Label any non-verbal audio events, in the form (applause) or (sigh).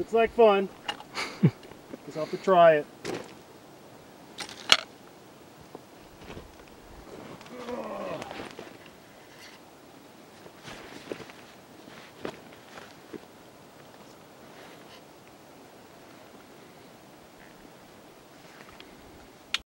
Looks like fun. (laughs) Just have to try it.